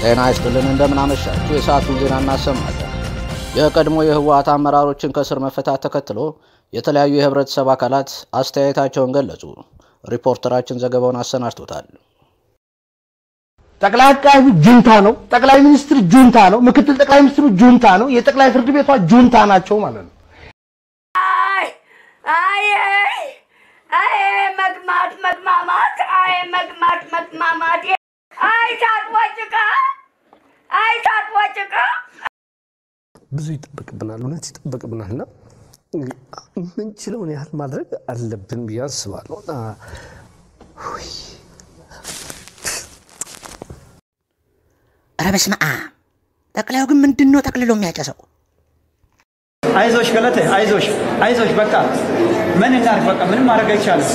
ጤና ይስጥልን እንደምናመሻችሁ። የሰዓቱን ዜና እናሰማለን። የቀድሞ የህወሓት አመራሮችን ከስር መፈታት ተከትሎ የተለያዩ የህብረተሰብ አካላት አስተያየታቸውን ገለጹ። ሪፖርተራችን ዘገባውን አሰናድቶታል። ጠቅላይ አቃቢ ጁንታ ነው። ጠቅላይ ሚኒስትር ጁንታ ነው። ምክትል ጠቅላይ ሚኒስትሩ ጁንታ ነው። የጠቅላይ ፍርድ ቤቷ ጁንታ ናቸው ማለት ነው። አይ አይ ብዙ ይጠበቅብናል፣ እውነት ይጠበቅብናል እና የምንችለውን ያህል ማድረግ አለብን ብዬ አስባለሁ። ኧረ በስመ አብ! ጠቅላዩ ግን ምንድን ነው ጠቅልሎ የሚያጨሰው? አይዞሽ ገለቴ፣ አይዞሽ አይዞሽ። በቃ ምን እናድርግ? በቃ ምንም ማድረግ አይቻልም።